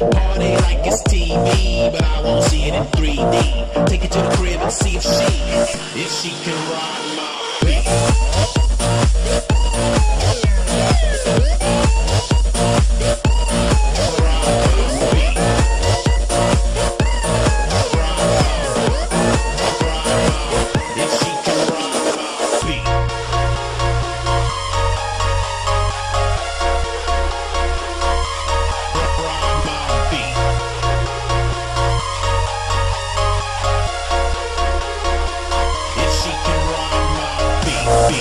Party like it's TV, but I won't see it in 3D. Take it to the crib and see if she, if she can ride my beat.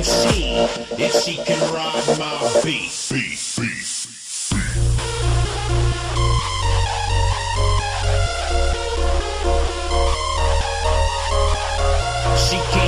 see if she, if she can ride my beat. beat, beat. She can